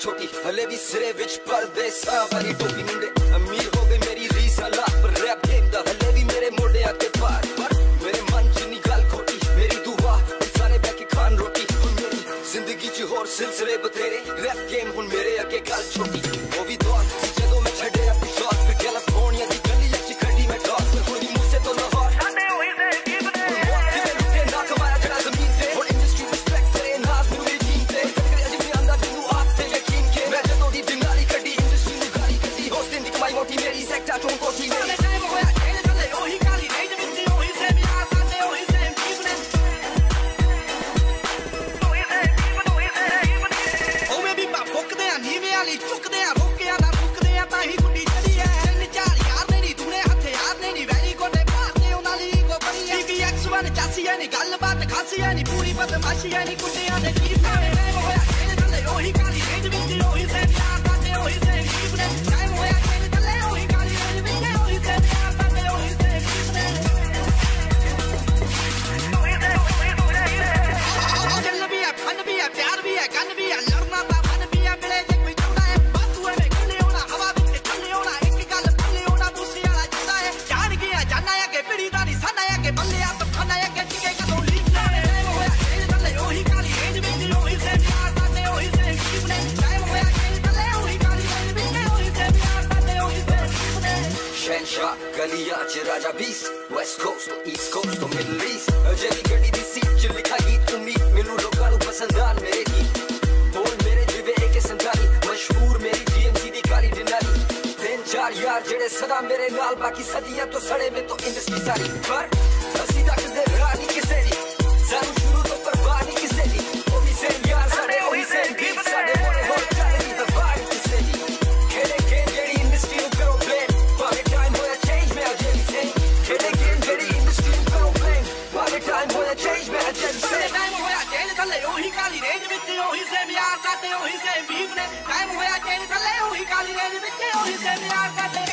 ਛੋਟੀ, ਹਲੇ ਵੀ ਸਿਰੇ ਵਿੱਚ ਪਰਦੇ ਸਾ ਵਾਲੀ ਟੋਪੀ ਮੁੰਡੇ, ਅਮੀਰ ਹੋ ਗਏ ਮੇਰੀ ਰੀਸ ਅਲਾ ਪਰ ਰੈਪ ਗੇਮ ਦਾ ਹਲੇ ਵੀ ਮੇਰੇ ਮੋਢਿਆਂ ਤੇ ਪਾਰ ਪਰ ਮੇਰੇ ਮਨ ਚ ਨਹੀਂ ਗੱਲ ਖੋਟੀ, ਮੇਰੀ ਦੁਆ ਸਾਰੇ ਬੈ ਕੇ ਖਾਣ ਰੋਟੀ, ਹੁਣ ਮੇਰੀ ਜ਼ਿੰਦਗੀ ਚ ਹੋਰ ਸਿਲਸਿਲੇ ਬਥੇਰੇ ਰੈਪ ਗੇਮ ਹੁਣ ਮੇਰੇ ਅੱਗੇ ਗੱਲ ਛੋਟੀ, ਉਹ ਵੀ ਦੌਰ mieli sekta członkowski mieli ਗੱਲਬਾਤ ਖਾਸੀਆਂ ਨਹੀਂ ਪੂਰੀ ਬਦਮਾਸ਼ੀਆਂ ਨਹੀਂ ਕੁੱਟਿਆਂ ਦੇ ਕੀ ਭਾਵੇਂ ਮੈਂ ਹੋਇਆ ਸ਼ਾਹ ਗਲੀਆਂ ਚ ਰਾਜਾ ਬੀਸ ਵੈਸਟ ਕੋਸਟ ਤੋਂ ਈਸਟ ਕੋਸਟ ਤੋਂ ਮਿਡਲ ਈਸਟ ਅਜੇਲੀ ਗੱਡੀ ਦੀ ਸੀਟ ਚ ਲਿਖਾ ਗੀਤ ਉਮੀਦ ਮੈਨੂੰ ਲੋਕਾਂ ਨੂੰ ਪਸੰਦ ਆਣ ਮੇਰੇ ਗੀਤ ਬੋਲ ਮੇਰੇ ਜਿਵੇਂ ਇੱਕ ਸੰਤਾਲੀ ਮਸ਼ਹੂਰ ਮੇਰੀ ਟੀਐਮਸੀ ਦੀ ਕਾਲੀ ਡਿਨਾਲੀ ਤਿੰਨ ਚਾਰ ਯਾਰ ਜਿਹੜੇ ਸਦਾ ਮੇਰੇ ਨਾਲ, ਬਾਕੀ ਸਦੀਆਂ ਤੋਂ ਸੜੇ ਮੇ ਤੋਂ ਇੰਡਸਟਰੀ ਸਾਰੀ। ਪਰ ਅਸੀਂ ਤਾਂ ਤੇ ਉਹੀ ਸੇਮ ਵੀਪ ਨੇ। ਕਾਇਮ ਹੋਇਆ ਚੇਨ ਥੱਲੇ ਉਹੀ ਕਾਲੀ ਰੇਂਜ ਵਿੱਚ, ਉਹੀ ਸੇਮ ਯਾਰ ਸਾਡੇ